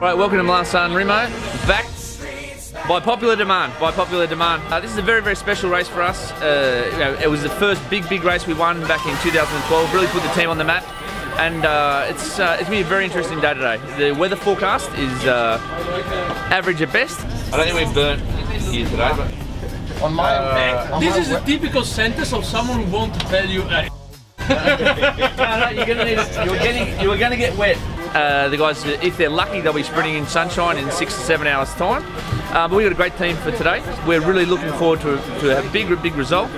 Right, welcome to Milan San Remo. Back by popular demand. By popular demand. Uh, this is a very, very special race for us. Uh, you know, it was the first big, big race we won back in 2012. Really put the team on the map. And uh, it's uh, it's going to be a very interesting day today. The weather forecast is uh, average at best. I don't think we've burnt here today, but On my This is a typical sentence of someone who won't tell you. Uh, no, no, you're gonna need it. You're getting, you're gonna get wet. Uh, the guys, if they're lucky, they'll be sprinting in sunshine in six to seven hours' time. Uh, but we've got a great team for today. We're really looking forward to, to a big, big result.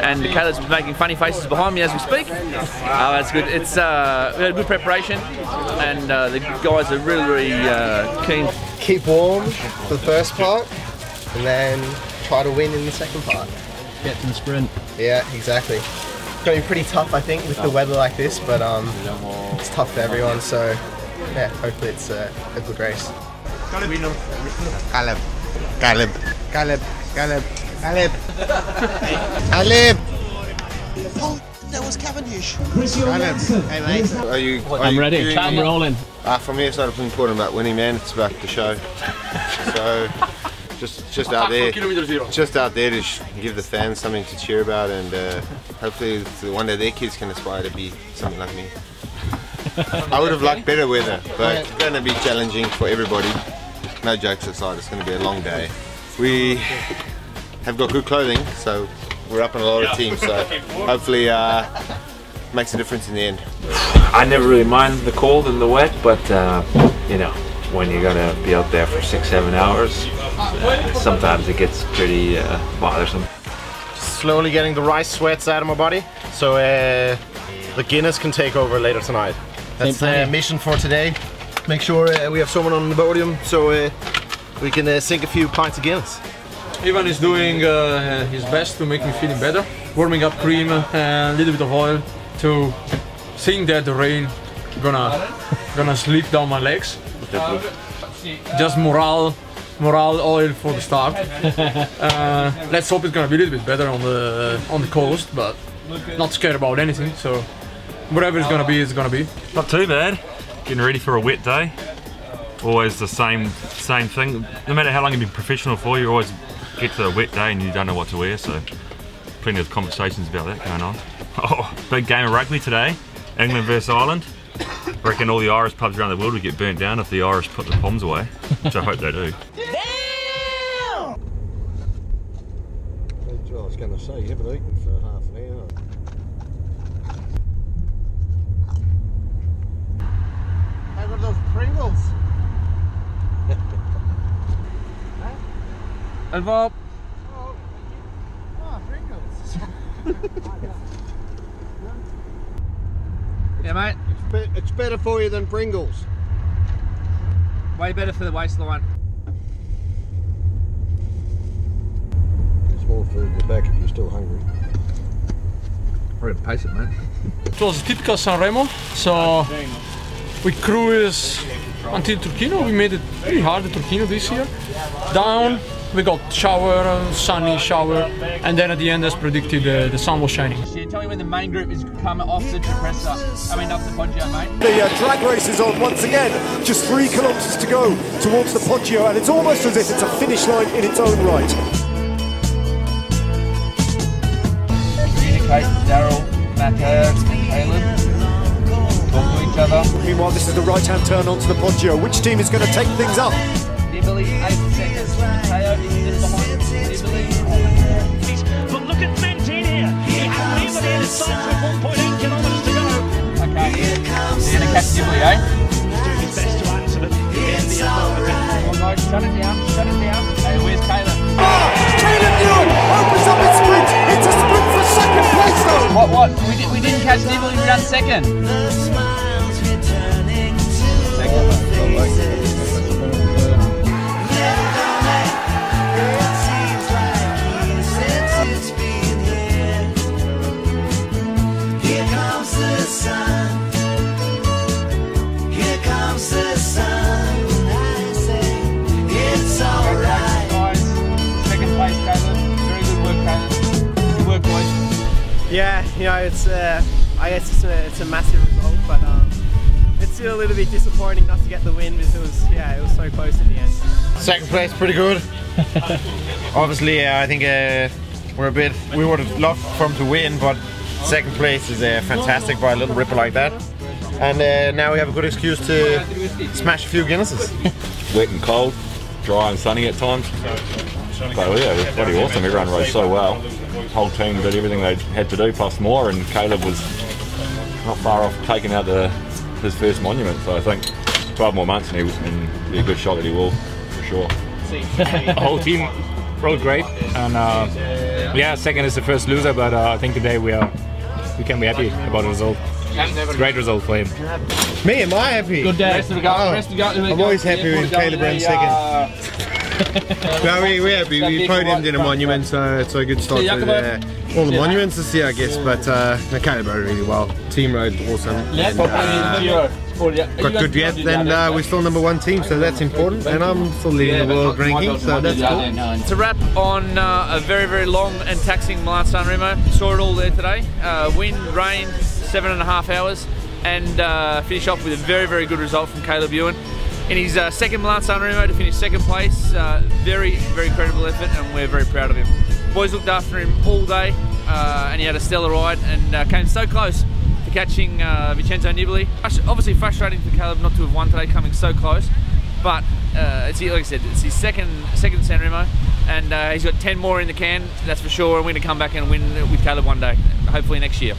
And Caleb's making funny faces behind me as we speak. Uh, that's good. It's uh, we had good preparation, and uh, the guys are really, really uh, keen. keep warm for the first part, and then try to win in the second part. Get to the sprint. Yeah, exactly. It's going to be pretty tough, I think, with the weather like this, but um, it's tough for everyone. So, yeah, hopefully it's a, a good race. Caleb. Caleb. Caleb. Caleb. Caleb. Caleb. Oh, that was Cavendish. Caleb. Hey mate. Are you? Are I'm you ready. doing- I'm rolling. Ah, for me, it's not important about winning, man. It's about the show. So, just just out there, just out there to sh- give the fans something to cheer about, and uh, hopefully, to one day their kids can aspire to be something like me. I would have liked better weather, but it's going to be challenging for everybody. No jokes aside, it's going to be a long day. We have got good clothing, so we're up in a lot of teams. So hopefully, uh, makes a difference in the end. I never really mind the cold and the wet, but uh, you know, when you're gonna be out there for six, seven hours, uh, sometimes it gets pretty uh, bothersome. slowly getting the rice sweats out of my body so uh, the Guinness can take over later tonight. That's the plan. mission for today. Make sure uh, we have someone on the podium so uh, we can uh, sink a few pints of Guinness. Ivan is doing uh, his best to make me feeling better. Warming up cream and a little bit of oil to think that the rain gonna gonna slip down my legs. Just morale morale oil for the start. uh, let's hope it's gonna be a little bit better on the on the coast, but not scared about anything. So whatever it's gonna be, it's gonna be. Not too bad. Getting ready for a wet day. Always the same same thing. No matter how long you've been professional for, you always get to a wet day and you don't know what to wear. So plenty of conversations about that going on. Oh, big game of rugby today. England versus Ireland. I Reckon all the Irish pubs around the world would get burnt down if the Irish put the bombs away, which I hope they do. I was going to say, you haven't eaten for half an hour. How about those Pringles? Involved. Oh, Pringles. Yeah, mate. It's, be- it's better for you than Pringles. Way better for the waistline. There's more food in the back if you're still hungry. We're gonna pace it, mate. It was a typical Sanremo, so we cruised until Turchino. We made it pretty hard at Turchino this year. Down, we got shower, uh, sunny shower, and then at the end, as predicted, uh, the sun was shining. Tell me when the main group is coming off the Cipressa. I mean, off the Poggio, mate. The uh, drag race is on once again. Just three kilometres to go towards the Poggio, and it's almost as if it's a finish line in its own right. Meanwhile, this is the right-hand turn onto the Poggio. Which team is going to take things up? Nibali, eight seconds. Matteo is just behind Nibali. But look at Trentin here. He hasn't even his sights with 1.8 kilometres to go. Okay, you're gonna catch Nibali, eh? Doing his best to answer the in the other. Come on, guys, shut it down, shut it down. Hey, where's Caleb? Caleb Ewan opens up its sprint. It's a sprint for second place, though. What, what? We, did, we didn't catch Nibali, we ran second. You know, it's uh, I guess it's a, it's a massive result, but um, it's still a little bit disappointing not to get the win because it was yeah it was so close in the end. Second place, pretty good. Obviously, uh, I think uh, we're a bit. We would have loved for him to win, but second place is uh, fantastic by a little ripper like that. And uh, now we have a good excuse to smash a few Guinnesses. wet and cold, dry and sunny at times. But yeah, it was bloody awesome. Everyone rode so well. Whole team did everything they had to do plus more, and Caleb was not far off taking out the, his first monument. So I think 12 more months and he was and be a good shot that he will for sure. the whole team rode great, and uh, yeah, second is the first loser, but uh, I think today we are we can be happy about the result. It's a great result for him. Me, am I happy? Good day. Rest of the go- Oh, rest of the go- I'm always happy when Caleb runs second. No, we, we're happy. We podiumed in a monument, so it's a good start See ya, to uh, all the monuments this year, I guess. But uh, no, Caleb rode really well. Team rode awesome. And, uh, got good yet, and uh, we're still number one team, so that's important. And I'm still leading the world ranking, so that's cool. To wrap on uh, a very, very long and taxing Milan San Remo, saw it all there today. Uh, wind, rain, seven and a half hours, and uh, finish off with a very, very good result from Caleb Ewan. In his uh, second Milan San Remo to finish second place, uh, very, very credible effort, and we're very proud of him. Boys looked after him all day, uh, and he had a stellar ride and uh, came so close to catching uh, Vincenzo Nibali. Obviously frustrating for Caleb not to have won today, coming so close. But uh, it's like I said, it's his second second San Remo, and he's got ten more in the can. That's for sure. And we're going to come back and win with Caleb one day, hopefully next year.